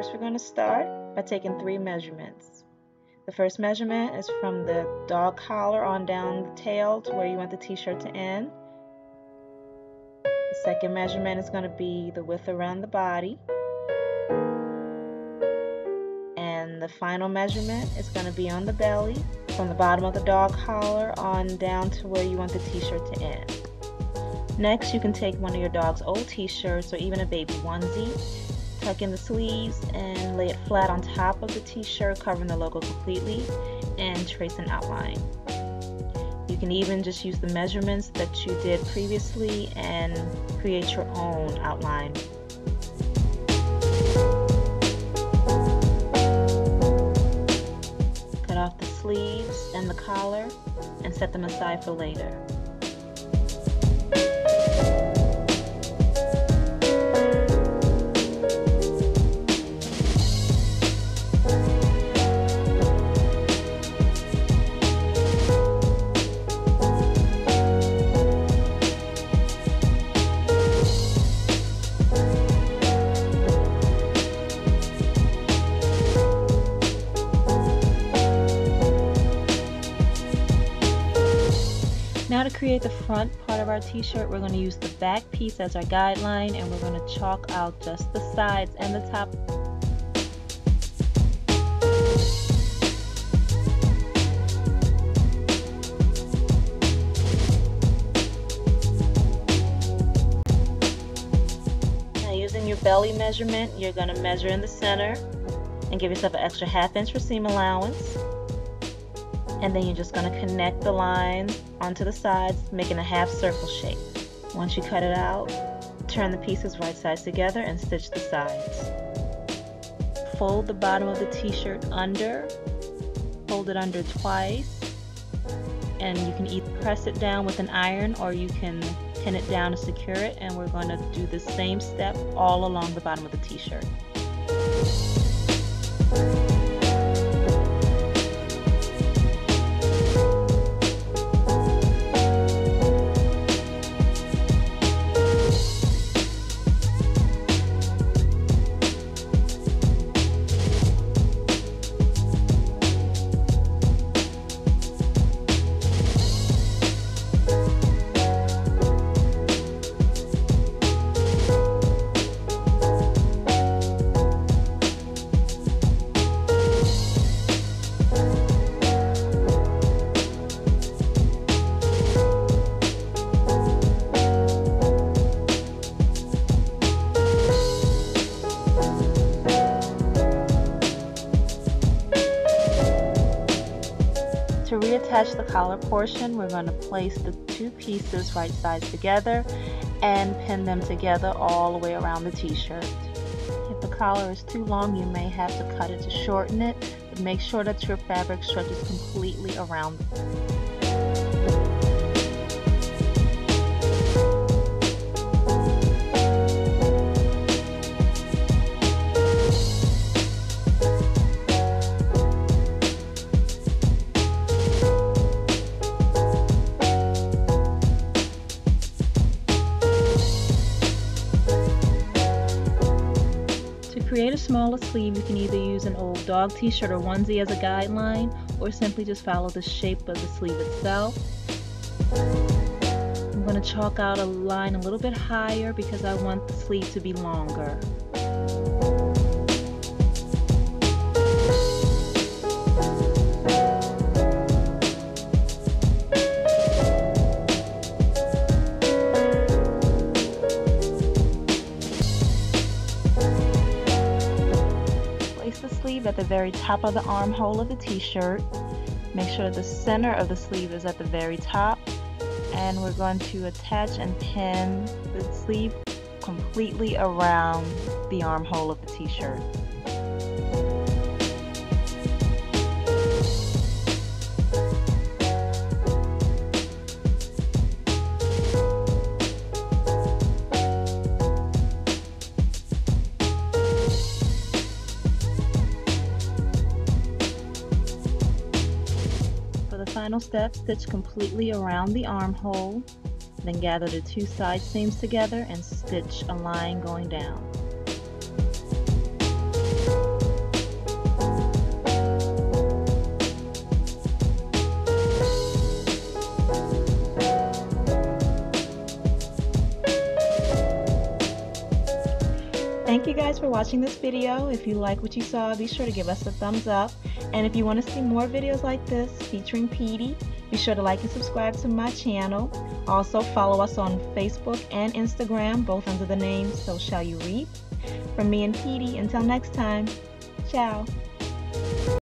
First, we're going to start by taking three measurements. The first measurement is from the dog collar on down the tail to where you want the t-shirt to end. The second measurement is going to be the width around the body. And the final measurement is going to be on the belly from the bottom of the dog collar on down to where you want the t-shirt to end. Next, you can take one of your dog's old t-shirts or even a baby onesie tuck in the sleeves and lay it flat on top of the t-shirt covering the logo completely and trace an outline. You can even just use the measurements that you did previously and create your own outline. Cut off the sleeves and the collar and set them aside for later. Now to create the front part of our t-shirt, we're going to use the back piece as our guideline and we're going to chalk out just the sides and the top. Now using your belly measurement, you're going to measure in the center and give yourself an extra half inch for seam allowance and then you're just going to connect the lines onto the sides making a half circle shape. Once you cut it out, turn the pieces right sides together and stitch the sides. Fold the bottom of the t-shirt under, fold it under twice, and you can either press it down with an iron or you can pin it down to secure it and we're going to do the same step all along the bottom of the t-shirt. To reattach the collar portion, we're going to place the two pieces right sides together and pin them together all the way around the t-shirt. If the collar is too long, you may have to cut it to shorten it, but make sure that your fabric stretches completely around. Create a sleeve, you can either use an old dog t-shirt or onesie as a guideline, or simply just follow the shape of the sleeve itself. I'm going to chalk out a line a little bit higher because I want the sleeve to be longer. The very top of the armhole of the t-shirt. Make sure the center of the sleeve is at the very top. And we're going to attach and pin the sleeve completely around the armhole of the t-shirt. Final step, stitch completely around the armhole, then gather the two side seams together and stitch a line going down. Thank you guys for watching this video. If you like what you saw, be sure to give us a thumbs up. And if you want to see more videos like this featuring Petey, be sure to like and subscribe to my channel. Also follow us on Facebook and Instagram, both under the name Sew Shall You Reap. From me and Petey, until next time, ciao.